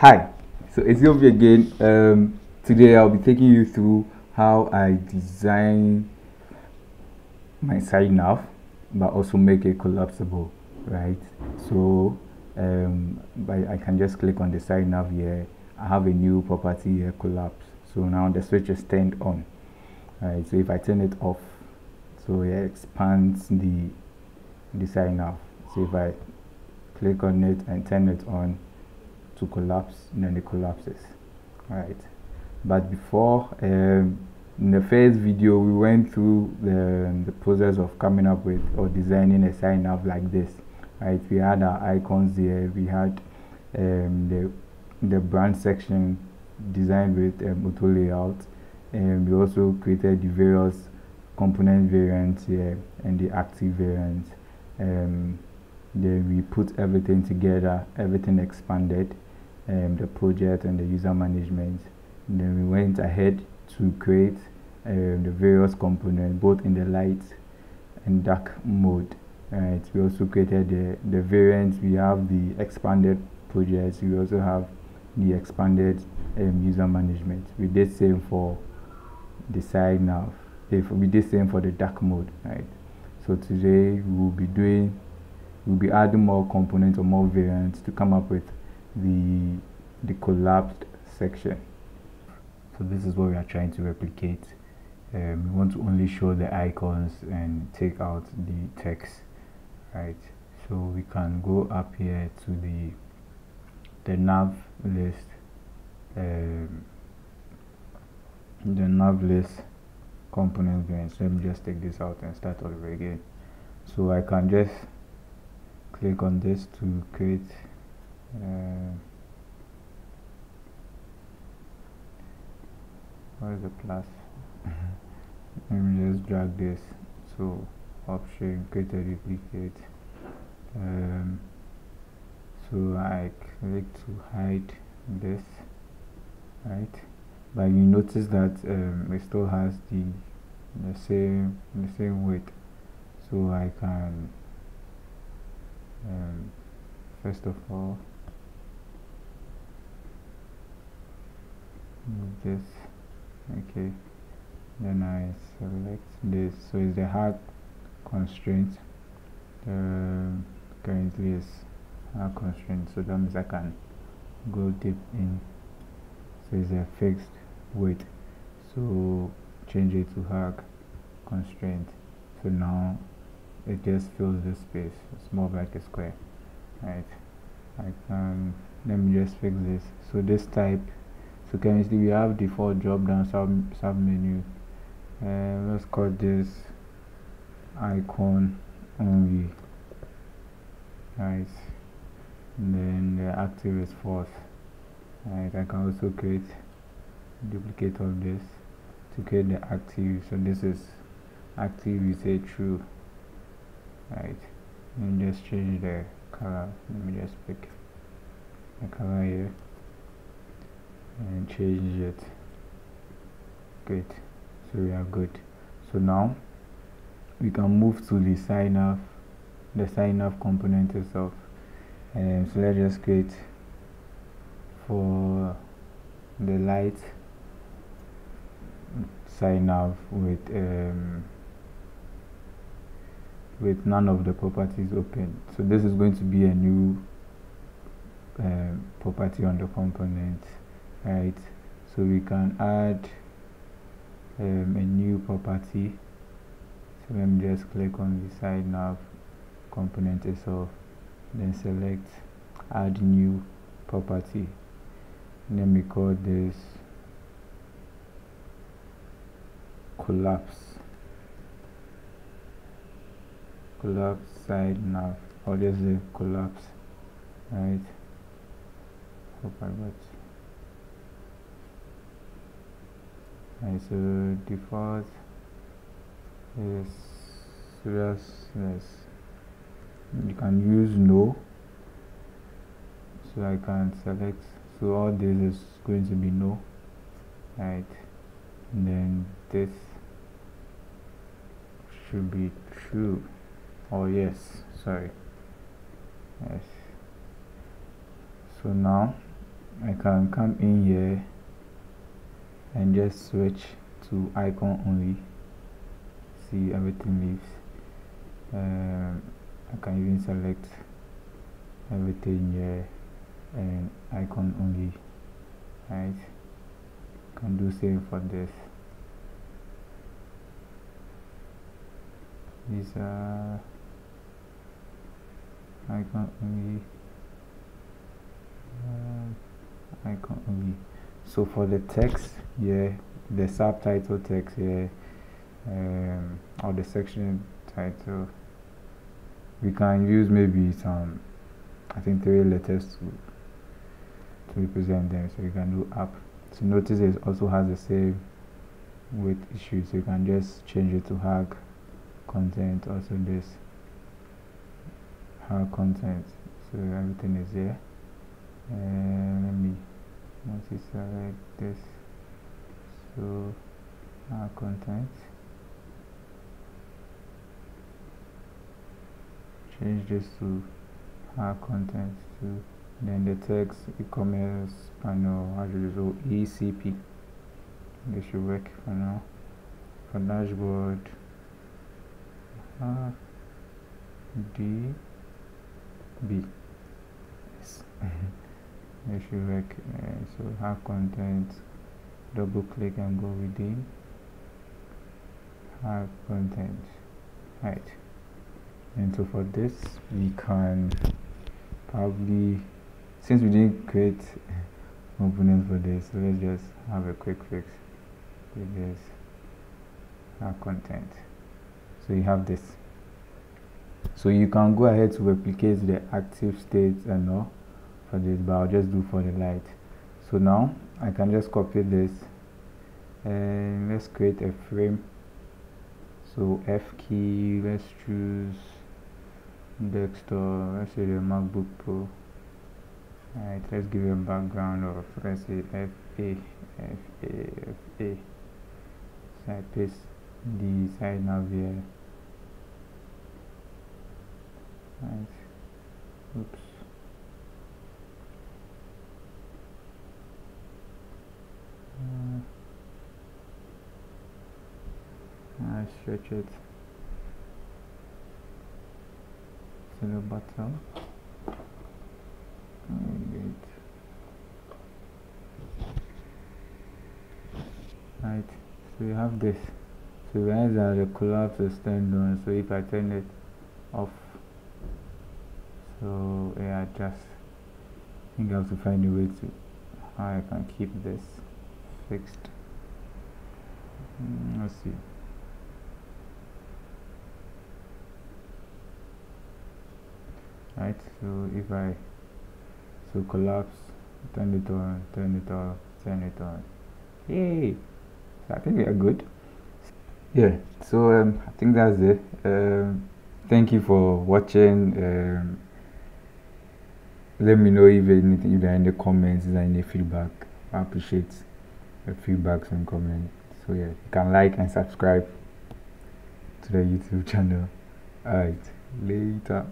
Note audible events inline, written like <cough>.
Hi, so it's Yoofi again. Um, today I'll be taking you through how I design my side nav, but also make it collapsible, right? So um, I can just click on the side nav here. I have a new property here, collapse. So now the switch is turned on, right? So if I turn it off, so it expands the the side nav. So if I click on it and turn it on, to collapse then it collapses right? But before um, in the first video we went through the, the process of coming up with or designing a side nav like this right? We had our icons there. We had um, the the brand section designed with um, auto layout. And we also created the various component variants here and the active variants. Um, then we put everything together everything expanded um, the project and the user management. And then we went ahead to create um, the various components both in the light and dark mode. Right. We also created the, the variants. We have the expanded projects. We also have the expanded um, user management. We did the same for the side nav. If we did same for the dark mode, right? So today we will be doing, we'll be adding more components or more variants to come up with the the collapsed section. So this is what we are trying to replicate. Um, we want to only show the icons and take out the text right? So we can go up here to the the nav list um, the nav list component variants let me just take this out and start all over again. So I can just click on this to create uh, what is the plus let me just drag this so option create a duplicate um, so I click to hide this right? But you notice that um, it still has the the same the same weight so I can um, first of all this okay. Then I select this. So it's the hard constraint. Uh, currently is hard constraint. So that means I can go deep in. So it's a fixed weight. So change it to hard constraint. So now it just fills the space. It's more like a square right? I can let me just fix this. So this type so currently we have default drop down sub, sub menu. Uh, let's call this icon only. Right. And then the active is false right I can also create duplicate of this to create the active. So this is active you say true. Right. And just change the color. Let me just pick the color here change it. Good. So we are good. So now we can move to the side nav the side nav component itself. Um, so let's just create for the light side nav with um, with none of the properties open. So this is going to be a new um, property on the component right. So we can add um, a new property. So let me just click on the side nav component itself then select add new property. Let me call this collapse. Collapse side nav. Or just collapse. Right. Hope I got default is seriousness. You can use no so I can select. So all this is going to be no right? And then this should be true. Oh yes sorry. Yes. So now I can come in here and just switch to icon only. See everything leaves. Um, I can even select everything here and icon only right? Can do same for this. These are icon only. Uh, icon only so for the text yeah the subtitle text here um, or the section title we can use maybe some I think three letters to to represent them. So you can do up so notice it also has the same width issue. So you can just change it to hug content also this hug content. So everything is there. And let me once you select this so our content change this to our content to then the text e-commerce panel as usual ECP this should work for now for dashboard uh, D B yes. <laughs> should work uh, so hug content double click and go within. Hug content. Right. And so for this we can probably since we didn't create <laughs> components for this so let's just have a quick fix with this. Our content. So you have this. So you can go ahead to replicate the active states and all for this but I'll just do for the light. So now I can just copy this. And let's create a frame. So F key let's choose desktop. Let's say the MacBook Pro. Alright let's give a background of let's say FA FA FA so I paste the side nav here. Right oops uh, I stretch it to the bottom right so you have this so guys are the collapse is turned on so if I turn it off so yeah just I think I have to find a way to how I can keep this fixed. Mm, let's see right? So if I so collapse turn it on turn it off turn it on. Yay so I think we are good. Yeah so um, I think that's it. Um, thank you for watching. Um, let me know if anything if there are any comments is there any feedback. I appreciate the feedbacks and comments. So yeah you can like and subscribe to the youtube channel. All right later